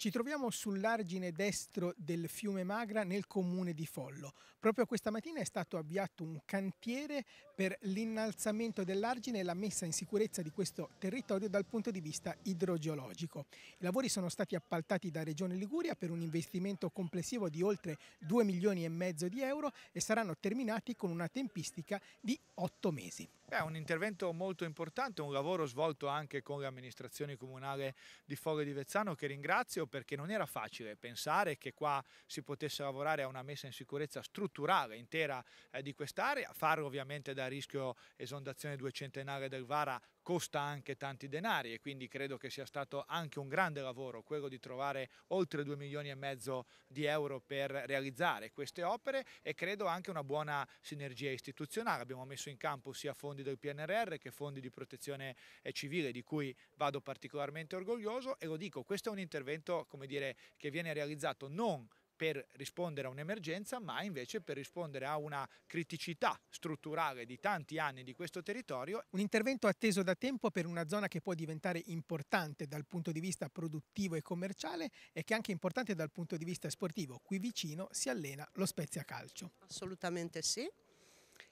Ci troviamo sull'argine destro del fiume Magra nel comune di Follo. Proprio questa mattina è stato avviato un cantiere per l'innalzamento dell'argine e la messa in sicurezza di questo territorio dal punto di vista idrogeologico. I lavori sono stati appaltati da Regione Liguria per un investimento complessivo di oltre 2 milioni e mezzo di euro e saranno terminati con una tempistica di 8 mesi. È un intervento molto importante, un lavoro svolto anche con l'amministrazione comunale di Folle di Vezzano che ringrazio perché non era facile pensare che qua si potesse lavorare a una messa in sicurezza strutturale intera eh, di quest'area, farlo ovviamente da rischio esondazione duecentenaria del Vara costa anche tanti denari e quindi credo che sia stato anche un grande lavoro quello di trovare oltre 2 milioni e mezzo di euro per realizzare queste opere e credo anche una buona sinergia istituzionale. Abbiamo messo in campo sia fondi del PNRR che fondi di protezione civile di cui vado particolarmente orgoglioso e lo dico, questo è un intervento come dire, che viene realizzato non per rispondere a un'emergenza, ma invece per rispondere a una criticità strutturale di tanti anni di questo territorio. Un intervento atteso da tempo per una zona che può diventare importante dal punto di vista produttivo e commerciale e che è anche importante dal punto di vista sportivo. Qui vicino si allena lo Spezia Calcio. Assolutamente sì,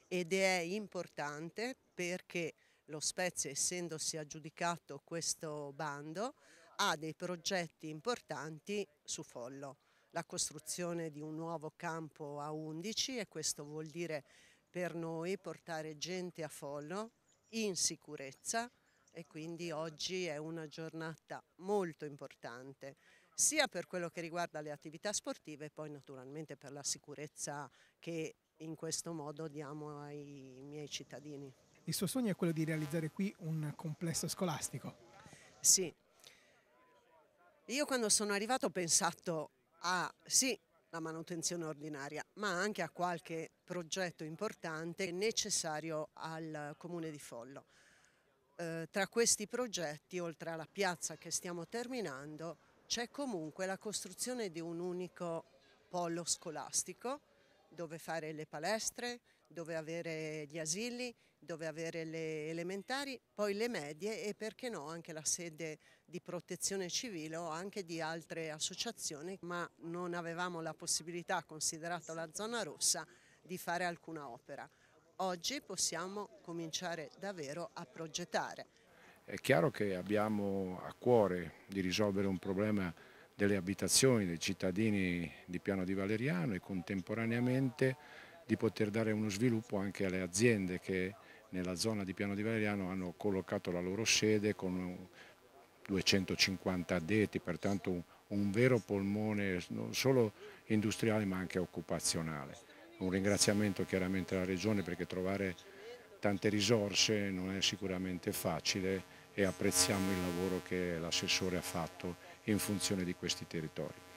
ed è importante perché lo Spezia, essendosi aggiudicato questo bando, ha dei progetti importanti su Follo la costruzione di un nuovo campo a 11 e questo vuol dire per noi portare gente a Follo in sicurezza e quindi oggi è una giornata molto importante sia per quello che riguarda le attività sportive e poi naturalmente per la sicurezza che in questo modo diamo ai miei cittadini. Il suo sogno è quello di realizzare qui un complesso scolastico? Sì. Io quando sono arrivato ho pensato a sì la manutenzione ordinaria, ma anche a qualche progetto importante necessario al Comune di Follo. Eh, tra questi progetti, oltre alla piazza che stiamo terminando, c'è comunque la costruzione di un unico polo scolastico dove fare le palestre, dove avere gli asili, dove avere le elementari, poi le medie e perché no anche la sede di protezione civile o anche di altre associazioni, ma non avevamo la possibilità, considerata la zona rossa, di fare alcuna opera. Oggi possiamo cominciare davvero a progettare. È chiaro che abbiamo a cuore di risolvere un problema delle abitazioni dei cittadini di Piano di Valeriano e contemporaneamente di poter dare uno sviluppo anche alle aziende che nella zona di Piano di Valeriano hanno collocato la loro sede con 250 addetti, pertanto un, vero polmone non solo industriale ma anche occupazionale. Un ringraziamento chiaramente alla Regione perché trovare tante risorse non è sicuramente facile e apprezziamo il lavoro che l'assessore ha fatto in funzione di questi territori.